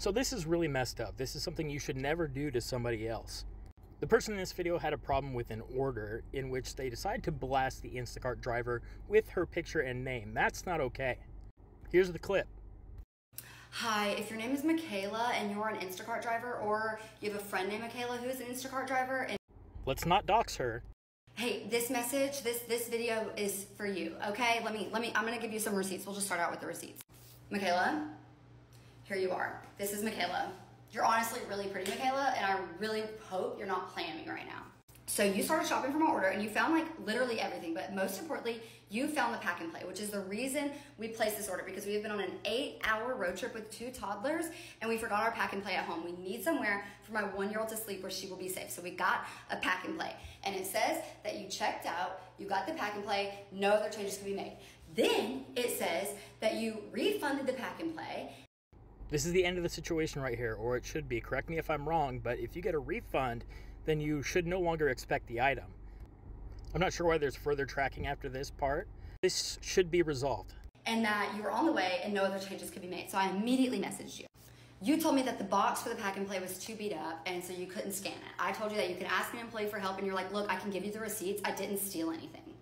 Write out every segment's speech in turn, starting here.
So this is really messed up. This is something you should never do to somebody else. The person in this video had a problem with an order in which they decided to blast the Instacart driver with her picture and name. That's not okay. Here's the clip. Hi, if your name is Michaela and you're an Instacart driver, or you have a friend named Michaela who's an Instacart driver, and Let's not dox her. hey, this message, this this video is for you. Okay, let me let me. I'm gonna give you some receipts. We'll just start out with the receipts. Michaela, here you are. This is Michaela. You're honestly really pretty, Michaela, and I really hope you're not playing me right now. So you started shopping for my order and you found like literally everything, but most importantly, you found the pack and play, which is the reason we placed this order because we have been on an eight hour road trip with two toddlers and we forgot our pack and play at home. We need somewhere for my one year old to sleep where she will be safe. So we got a pack and play and it says that you checked out, you got the pack and play, no other changes can be made. Then it says that you refunded the pack and play This is the end of the situation right here, or it should be. Correct me if I'm wrong, but if you get a refund, then you should no longer expect the item. I'm not sure why there's further tracking after this part. This should be resolved. and that you were on the way and no other changes could be made. So I immediately messaged you. You told me that the box for the pack and play was too beat up and so you couldn't scan it. I told you that you could ask an employee for help and you're like, look, I can give you the receipts. I didn't steal anything.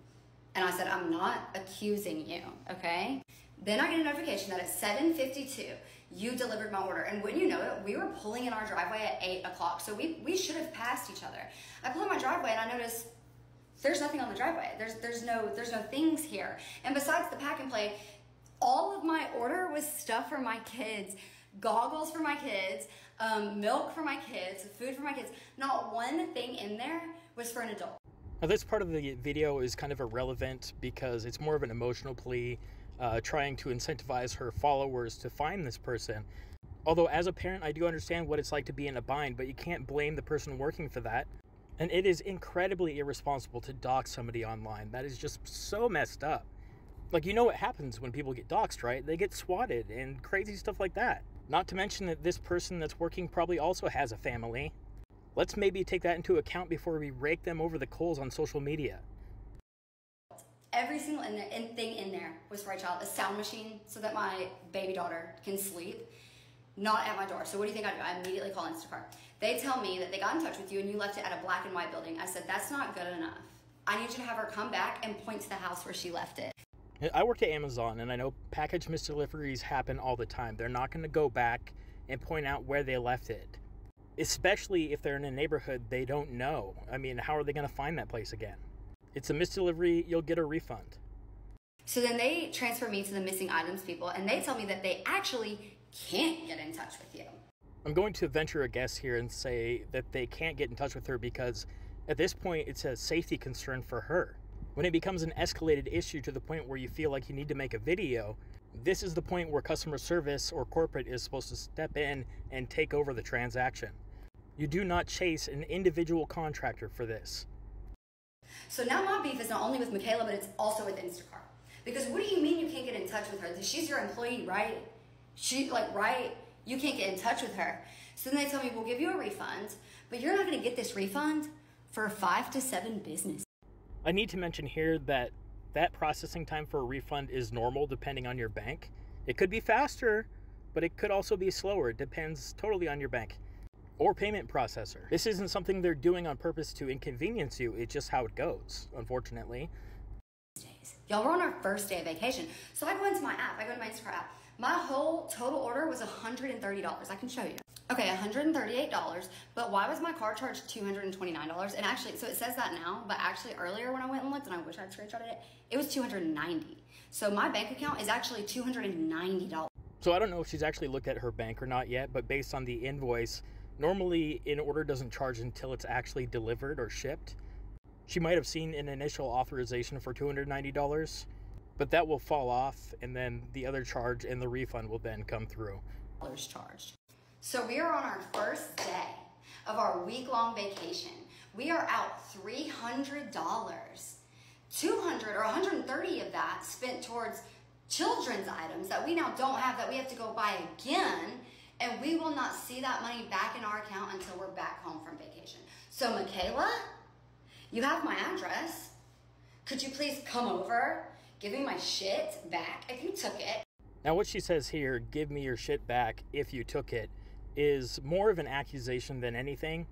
And I said, I'm not accusing you, okay? Then I get a notification that at 7.52, you delivered my order. And wouldn't you know it, we were pulling in our driveway at 8 o'clock. So we, we should have passed each other. I pull in my driveway and I notice there's nothing on the driveway. There's there's no there's no things here. And besides the pack and play, all of my order was stuff for my kids. Goggles for my kids, um, milk for my kids, food for my kids. Not one thing in there was for an adult. Now, this part of the video is kind of irrelevant because it's more of an emotional plea, uh, trying to incentivize her followers to find this person. Although, as a parent, I do understand what it's like to be in a bind, but you can't blame the person working for that. And it is incredibly irresponsible to dox somebody online. That is just so messed up. Like, you know what happens when people get doxxed, right? They get swatted and crazy stuff like that. Not to mention that this person that's working probably also has a family. Let's maybe take that into account before we rake them over the coals on social media. Every single in there, in thing in there was for a child. A sound machine so that my baby daughter can sleep. Not at my door. So what do you think I do? I immediately call Instacart. They tell me that they got in touch with you and you left it at a black and white building. I said, that's not good enough. I need you to have her come back and point to the house where she left it. I worked at Amazon and I know package misdeliveries happen all the time. They're not going to go back and point out where they left it, especially if they're in a neighborhood they don't know. I mean, how are they going to find that place again? It's a misdelivery, you'll get a refund. So then they transfer me to the missing items people and they tell me that they actually can't get in touch with you. I'm going to venture a guess here and say that they can't get in touch with her because at this point it's a safety concern for her. When it becomes an escalated issue to the point where you feel like you need to make a video, this is the point where customer service or corporate is supposed to step in and take over the transaction. You do not chase an individual contractor for this. So now my beef is not only with Michaela, but it's also with Instacart. Because what do you mean you can't get in touch with her? She's your employee, right? She, like, right? You can't get in touch with her. So then they tell me, we'll give you a refund, but you're not going to get this refund for five to seven business. I need to mention here that that processing time for a refund is normal depending on your bank. It could be faster, but it could also be slower. It depends totally on your bank or payment processor. This isn't something they're doing on purpose to inconvenience you, it's just how it goes, unfortunately. Y'all were on our first day of vacation. So I go into my app, I go to my Instacart app. My whole total order was $130. I can show you. Okay, $138, but why was my card charged $229? And actually, so it says that now, but actually earlier when I went and looked, and I wish I'd screenshotted it, it was 290 So my bank account is actually $290. So I don't know if she's actually looked at her bank or not yet, but based on the invoice, normally an order doesn't charge until it's actually delivered or shipped. She might have seen an initial authorization for $290, but that will fall off and then the other charge and the refund will then come through. charged. So we are on our first day of our week-long vacation. We are out $300. 200 or 130 of that spent towards children's items that we now don't have that we have to go buy again and we will not see that money back in our account until we're back home from vacation. So Michaela, you have my address. Could you please come over, give me my shit back if you took it? Now, what she says here, give me your shit back if you took it, is more of an accusation than anything.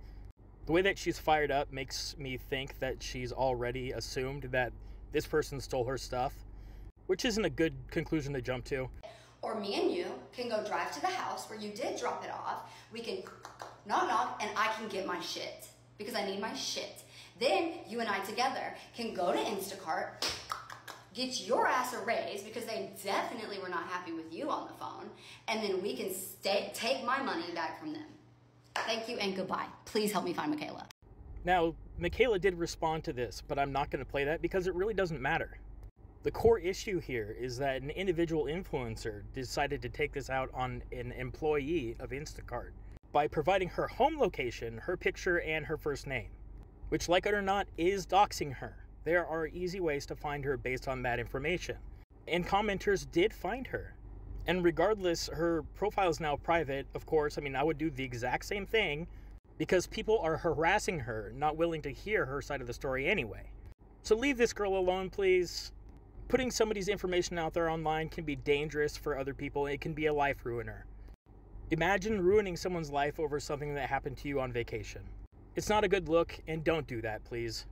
The way that she's fired up makes me think that she's already assumed that this person stole her stuff, which isn't a good conclusion to jump to. Or me and you can go drive to the house where you did drop it off. We can knock knock and I can get my shit because I need my shit. Then you and I together can go to Instacart, get your ass a raise because they definitely were not happy with you on the phone, and then we can stay, take my money back from them. Thank you and goodbye. Please help me find Michaela. Now, Michaela did respond to this, but I'm not going to play that because it really doesn't matter. The core issue here is that an individual influencer decided to take this out on an employee of Instacart by providing her home location, her picture, and her first name, which, like it or not, is doxing her. There are easy ways to find her based on that information. And commenters did find her. And regardless, her profile is now private, of course. I mean, I would do the exact same thing because people are harassing her, not willing to hear her side of the story anyway. So leave this girl alone, please. Putting somebody's information out there online can be dangerous for other people, it can be a life ruiner. Imagine ruining someone's life over something that happened to you on vacation. It's not a good look, and don't do that, please.